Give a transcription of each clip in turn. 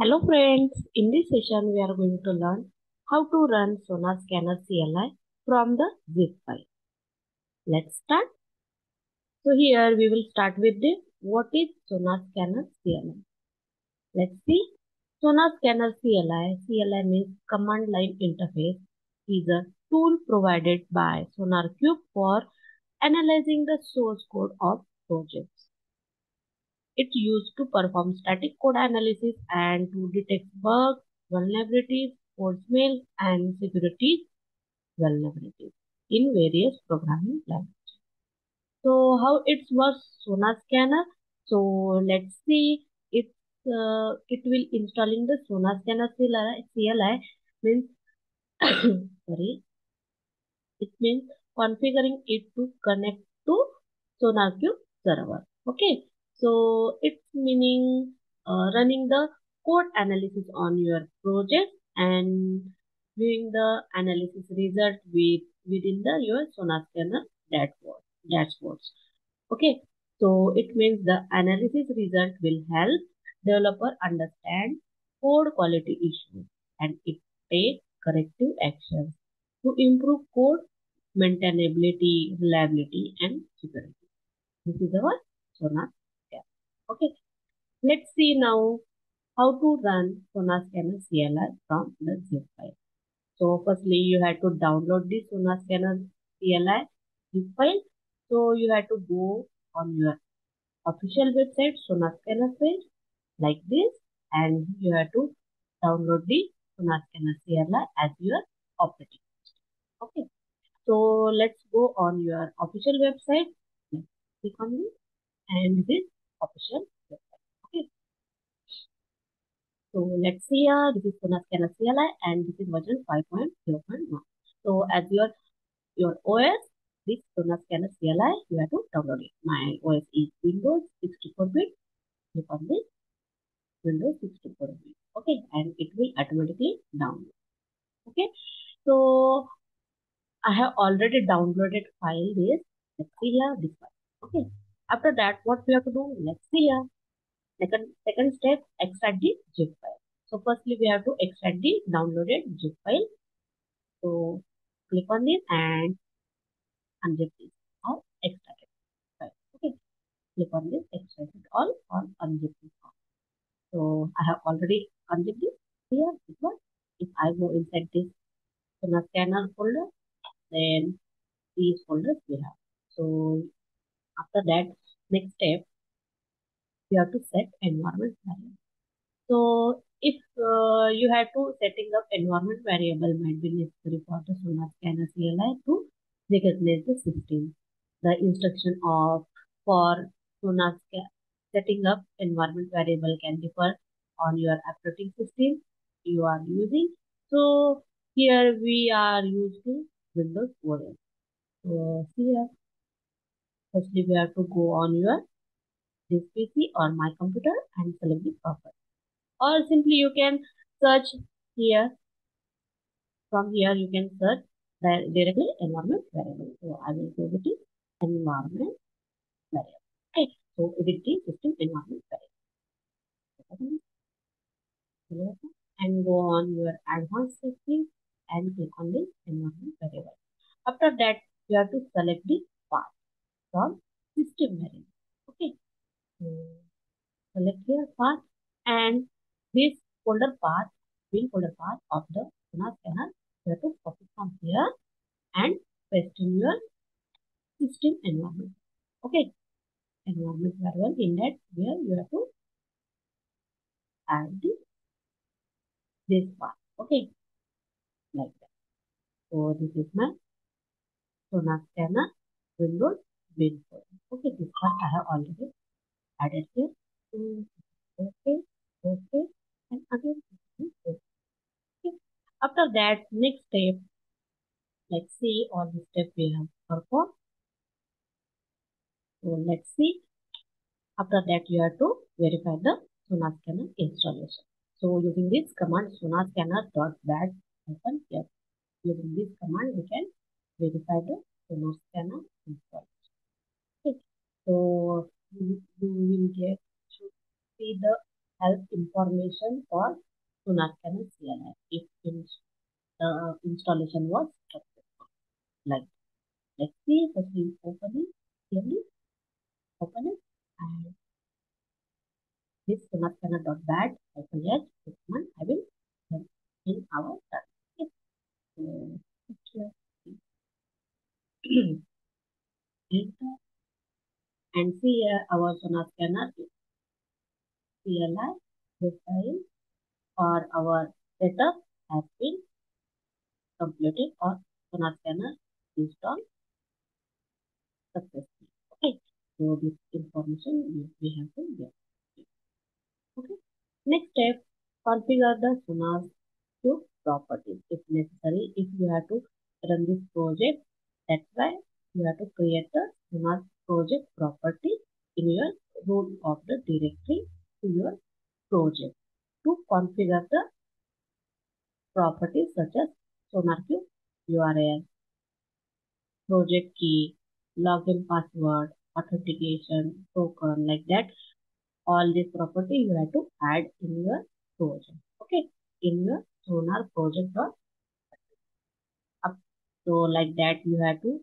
Hello friends, in this session we are going to learn how to run Sonar Scanner CLI from the zip file. Let's start. So here we will start with the what is Sonar Scanner CLI. Let's see. Sonar Scanner CLI, CLI means command line interface is a tool provided by SonarQube for analyzing the source code of projects. It's used to perform static code analysis and to detect bugs, vulnerabilities, smells, and security vulnerabilities in various programming languages. So how it works Sonar Scanner? So let's see it uh, it will installing the Sonar Scanner CLI means sorry it means configuring it to connect to SonarQube server. Okay, so it's meaning uh, running the code analysis on your project and viewing the analysis result with within the your Sonar Scanner dashboard. Okay, so it means the analysis result will help developer understand code quality issues and it take corrective actions to improve code maintainability, reliability, and security. This is our Sonar. Okay, let's see now how to run Sonar Scanner CLI from the zip file. So firstly, you have to download the Sonar Scanner CLI zip file. So you have to go on your official website Sonar Scanner page like this, and you have to download the Sonar Scanner CLI as your operating system. Okay. So let's go on your official website. Click on this and this official website. Okay. So let's see here. This is Sonar Scanner CLI and this is version 5.0.1. So as your your OS, this Sonar Scanner CLI, you have to download it. My OS is Windows 64-bit. Click on this Windows 64-bit. Okay, and it will automatically download. Okay, so I have already downloaded file this. Let's see here this file. Okay. After that, what we have to do? See here. Second, second step, extract the zip file. So firstly, we have to extract the downloaded zip file. So click on this and unzip this or extract it. Okay. Click on this, extract it all or unzip this all. So I have already unzipped this here. If I go inside this scanner folder, then these folders we have. So after that, next step, you have to set environment variable. So if uh, you have to setting up environment variable might be necessary for the Sonar Scanner CLI to recognize the system. The instruction of for Sonar setting up environment variable can differ on your operating system you are using. So here we are used to Windows OS. So here, firstly we have to go on your this PC or my computer and select the property. Or simply you can search here. From here you can search directly environment variable. So I will go the environment variable. Okay. So edit the system environment variable. And go on your advanced setting and click on the environment variable. After that, you have to select the from system variable. Okay. So, select here path and this folder path, bin folder path of the Sonar scanner, you have to copy from here and paste in your system environment. Okay. Environment variable in that where you have to add this, this path. Okay like that. So this is my Sonar scanner Windows bin folder. Okay, this one I have already added here. Okay, okay, and again okay. After that, next step, let's see all the steps we have performed. So let's see. After that, you have to verify the Sonar scanner installation. So using this command sonar scanner dot bat open here. Using this command, we can verify the Sonar scanner installation. So you, you will get to see the help information for Sonar Scanner CLI if in, uh, installation was successful. Like, let's see, first we open it, clearly, open it, and this Sonar Scanner.bat, open it, our Sonar Scanner CLI profile or our setup has been completed or Sonar Scanner installed successfully. Okay, so this information we have to get. Okay, next step configure the Sonar to properties if necessary. If you have to run this project, that's why you have to create the Sonar project property in your role of the directory to your project to configure the properties such as SonarQube URL, project key, login password, authentication, token, like that. All these property you have to add in your project. Okay, in your Sonar project. So like that you have to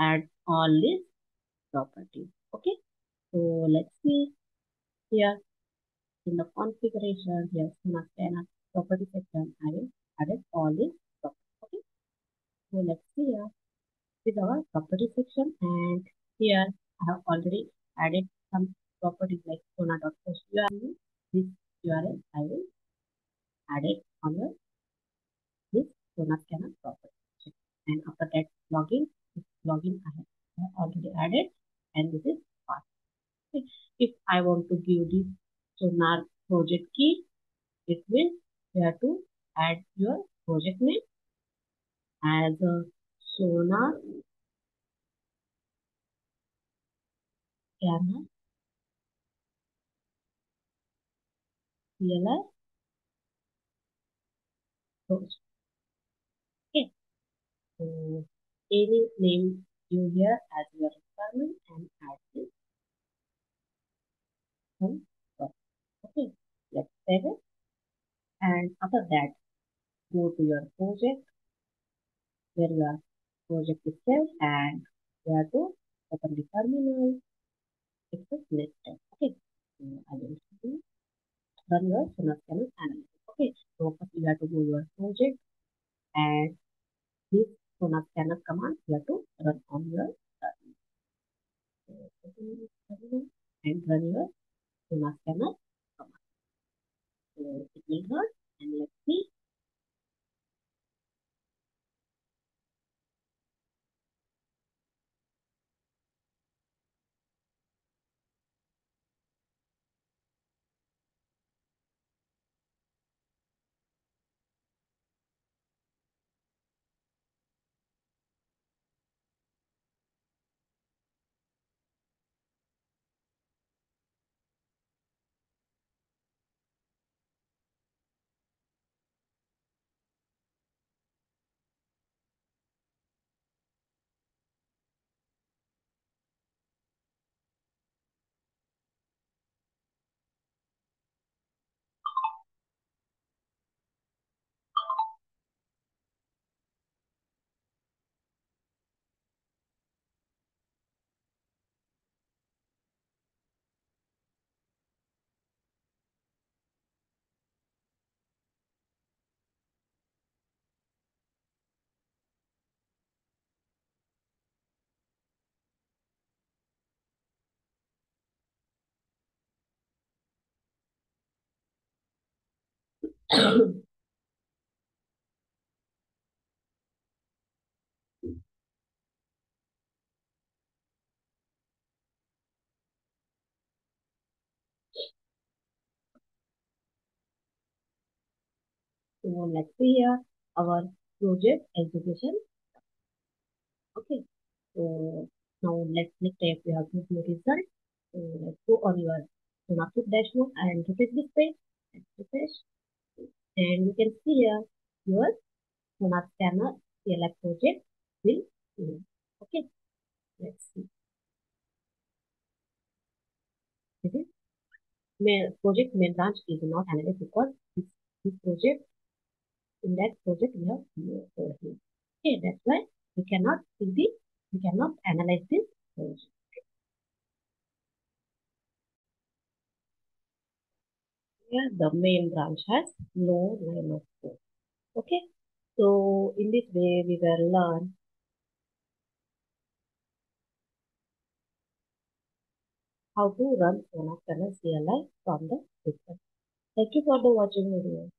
add all these properties. Okay, so let's see here in the configuration here Sonar scanner property section I will added all these properties. Okay, so let's see here with our property section and here I have already added some properties like sonar.host URL. This URL I will add it on the this scanner property. And after that login, this login I have already added and this is password. Okay. If I want to give this Sonar project key, it will you have to add your project name as a Sonar scanner CLI project. Okay. So any name you here as your requirement and add this. Hmm, okay. Let's save it. And after that, go to your project where your project is saved and you have to open the terminal. It's a next. Okay. So I will do run your Scanner analysis. Okay. So first you have to go your project and this Scanner command you have to run on your terminal. So open this terminal and run your Sonar Scanner command. So will and let's see So let's see here our project execution. Okay. So now let's next step we have to view result. So let's go on your Synoptic dashboard and refresh this page. Refresh. And you can see here your Sonar Scanner CLI project will be. Okay. Let's see. This is main, project main branch is not analyzed because this, this project in that project we have here. Okay, that's why we cannot see the we cannot analyze this project. Here the main branch has no line of code. Okay, so in this way we will learn how to run Sonar Scanner CLI from the system. Thank you for the watching video.